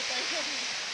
Okay.